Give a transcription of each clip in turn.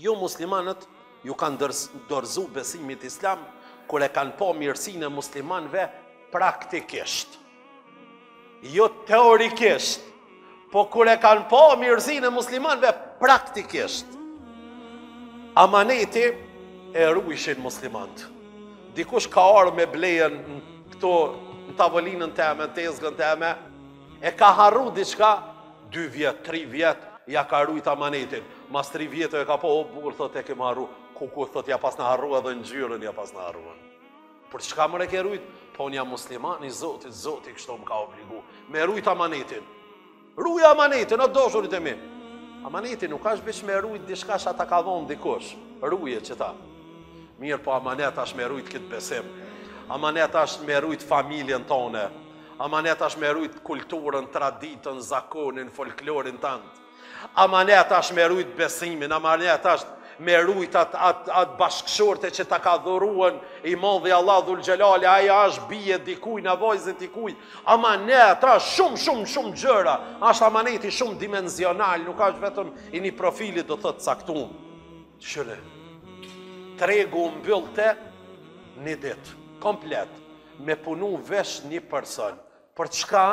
Jo muslimanët ju kanë dorëzu besimit islam kur e kanë pa mirësinë e muslimanëve praktikisht. Jo teorikisht, po kur e kanë pa mirësinë e muslimanëve praktikisht. Amanetin e rujshin muslimant. Dikush ka ardhë me ble n'këto, në tavolinën teme, në tezgën teme, E ka harru diçka, dy vjet, tri vjet, ja ka rujt amanetin. Mas tri vjetëve e ka pa, o burrë, thot e ke harru. Ku ku, thot, e pasna harru edhe ngjyrën, ja pasna harru. Për çka more e ke rujt? Po un jam musliman i zotit, zoti kështu më ka obligu. Me rujt amanetin. Ruje amanetin, o të dashurit e mi. Amaneti nuk ashtë veç me rujt diçka që ta ka dhonë dikush. Ruje qeta. Mirëpo amanet ashtë me rujt këtë besim. Amanet ashtë me rujt familjen tonde. Amanet asht me rujt kulturën, traditën, zakonin, folklorin tand. Amanet asht me rujt besimin, amanet asht me rujt atë at, at bashkëshorte që ta ka dhuru i madhi Allah dhul xhelale, ajo ashtë bijë e dikuj, a vajzë e dikuj. Amanet asht shumë, shumë, shumë gjëra, ashtë amaneti shumë dimenzional, nuk ashtë vetëm i një profilit do thotë të caktum. Shëre, tregu u mbyllte një ditë, komplet Me punu veç një person. Për çka?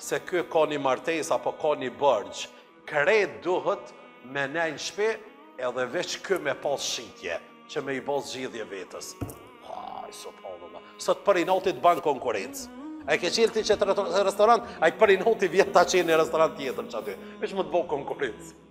Se ky ka një martesë apo ka një borxh. Krejt duhet me nejt në shpi edhe veç ky me pas shitje, që me i bo zgjidhje vetës. Haj, so pa dhe ma. Sot prej inatit t'ban konkurencë. A e ke çel ti qet restorant, ai prej inati vjen ta çel një restorant tjetër qaty. Veç me të bo konkurencë.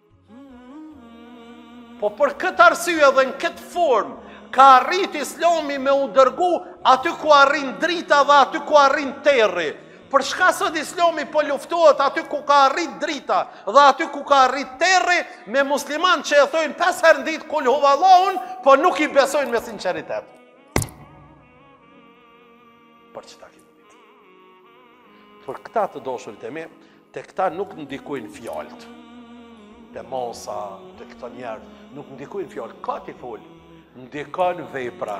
Po për këtë arsye dhe në këtë formë, ka arrit islami me u dërgu aty ku arrin drita dhe aty ku arrin terri. Për çka sot islami po luftohet aty ku ka arrit drita dhe aty ku ka arrit terri me musliman që e thojnë pes her në ditë kul huvallahun, po nuk i besojnë me sinceritet. Për qeta. Për këta të dashurit e mi, te këta nuk ndikojnë fjalët. Te masa, te këta njerëz, nuk ndikojnë fjalët. Kot ti fol, ndikon vepra.